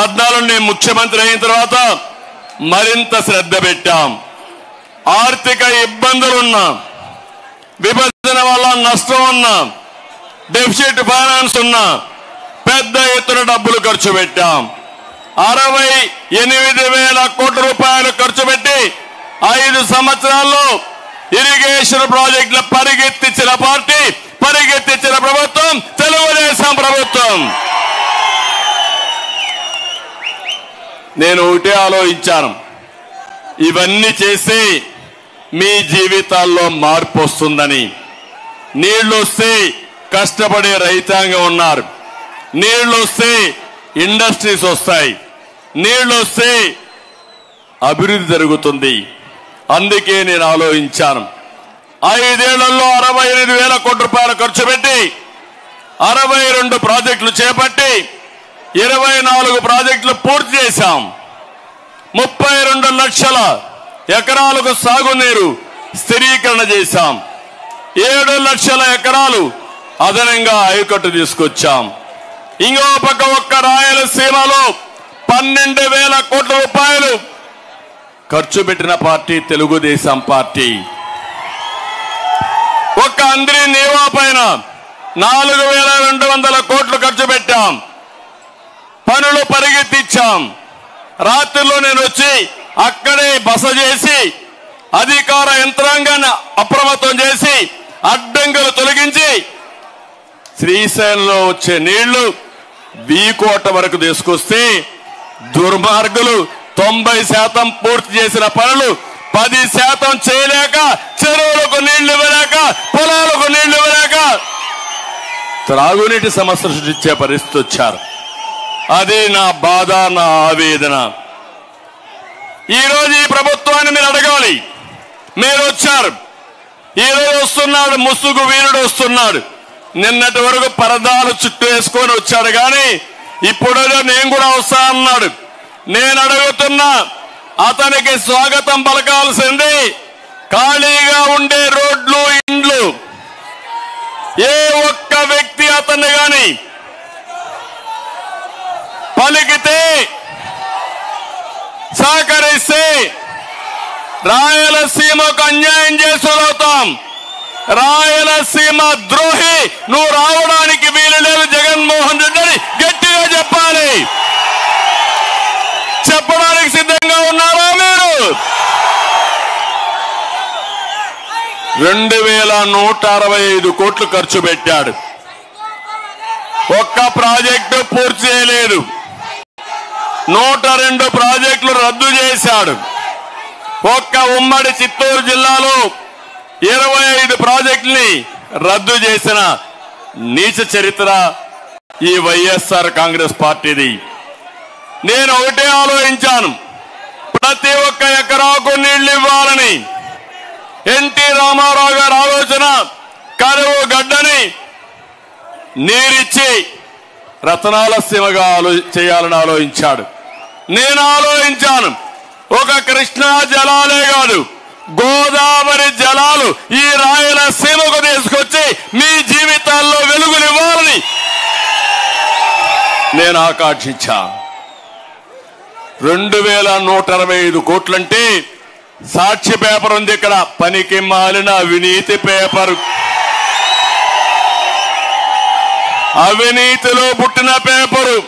పద్నాలుగు నేను ముఖ్యమంత్రి అయిన తర్వాత మరింత శ్రద్ధ పెట్టాం. ఆర్థిక ఇబ్బందులున్నా విభజన వల్ల నష్టం ఉన్నా డెఫిసిట్ ఫైనాన్స్ ఉన్నా పెద్ద ఎత్తున డబ్బులు ఖర్చు పెట్టాం. అరవై ఎనిమిది వేల కోట్ల రూపాయలు ఖర్చు పెట్టి ఐదు సంవత్సరాల్లో ఇరిగేషన్ ప్రాజెక్టులు పరిగెత్తించిన పార్టీ పరిగెత్తించిన ప్రభుత్వం తెలుగుదేశం ప్రభుత్వం నేను ఒకటే ఆలోచించాను. ఇవన్నీ చేసి మీ జీవితాల్లో మార్పు వస్తుందని. నీళ్ళు వస్తే కష్టపడే రైతాంగం ఉన్నారు. నీళ్ళు వస్తే ఇండస్ట్రీస్ వస్తాయి. నీళ్ళు వస్తే అభివృద్ధి జరుగుతుంది. అందుకే నేను ఆలోచించాను. ఐదేళ్ళలో అరవై ఎనిమిది వేల కోట్ల రూపాయలు ఖర్చు పెట్టి అరవై రెండు ప్రాజెక్టులు చేపట్టి ఇరవై నాలుగు ప్రాజెక్టులు పూర్తి చేశాం. ముప్పై రెండు లక్షల ఎకరాలకు సాగునీరు స్థిరీకరణ చేశాం. ఏడు లక్షల ఎకరాలు అదనంగా ఆయకట్టు తీసుకొచ్చాం. ఇంకో పక్క ఒక్క రాయలసీమలో పన్నెండు వేల కోట్ల రూపాయలు ఖర్చు పెట్టిన పార్టీ తెలుగుదేశం పార్టీ. ఒక్క అంద్రి నేవా పైన నాలుగు వేల రెండు వందల కోట్లు ఖర్చు పెట్టాం. పనులు పరిగెత్తిచ్చాం. రాత్రిలో నేను వచ్చి అక్కడే బస చేసి అధికార యంత్రాంగాన్ని అప్రమత్తం చేసి అడ్డంకులు తొలగించి శ్రీశైలంలో వచ్చే నీళ్ళు వీకోట వరకు తీసుకొస్తే దుర్మార్గులు తొంభై శాతం పూర్తి చేసిన పనులు పది శాతం చేయలేక చెరువులకు నీళ్ళు ఇవ్వలేక పొలాలకు నీళ్ళు ఇవ్వలేక త్రాగునీటి సమస్య సృష్టించే పరిస్థితి వచ్చారు. అదే నా బాధ నా ఆవేదన. ఈరోజు ఈ ప్రభుత్వాన్ని మీరు అడగాలి. మీరు వచ్చారు. ఈ రోజు వస్తున్నాడు ముసుగు వీరుడు వస్తున్నాడు. నిన్నటి వరకు పరదాలు చుట్టూ వేసుకొని వచ్చాడు కానీ ఇప్పుడేదో నేను కూడా వస్తా అన్నాడు. నేను అడుగుతున్నా అతనికి స్వాగతం పలకాల్సింది ఖాళీగా ఉండే రోడ్లు ఇండ్లు. ఏ ఒక్క వ్యక్తి అతన్ని కానీ పలికితే సహకరిస్తే రాయలసీమకు అన్యాయం చేసులవుతాం రాయలసీమ ద్రోహి నువ్వు రావడానికి వీలు లేదు జగన్మోహన్ రెడ్డి అని గట్టిగా చెప్పాలి. చెప్పడానికి సిద్ధంగా ఉన్నారా మీరు? రెండు వేల నూట అరవై ఐదు కోట్లు ఖర్చు పెట్టాడు. ఒక్క ప్రాజెక్టు పూర్తి చేయలేదు. నూట రెండు ప్రాజెక్టులు రద్దు చేశాడు. ఒక్క ఉమ్మడి చిత్తూరు జిల్లాలో ఇరవై ఐదు ప్రాజెక్టుని రద్దు చేసిన నీచ చరిత్ర ఈ వైఎస్ఆర్ కాంగ్రెస్ పార్టీది. నేను ఒకటే ఆలోచించాను. ప్రతి ఒక్క ఎకరాకు నీళ్ళు ఇవ్వాలని ఎన్టీ రామారావు గారి ఆలోచన కరువు గడ్డని నీరిచ్చి రతనాల సీమగా ఆలో చేయాలని ఆలోచించాడు. నేను ఆలోచించాను. ఒక కృష్ణా జలాలే కాదు గోదావరి జలాలు ఈ రాయలసీమకు తీసుకొచ్చి మీ జీవితాల్లో వెలుగునివ్వాలని నేను ఆకాంక్షించా. రెండు వేల నూట అరవై ఐదు కోట్లంటే సాక్షి పేపర్ ఉంది ఇక్కడ. పనికి మాలిన అవినీతి పేపర్. అవినీతిలో పుట్టిన పేపరు.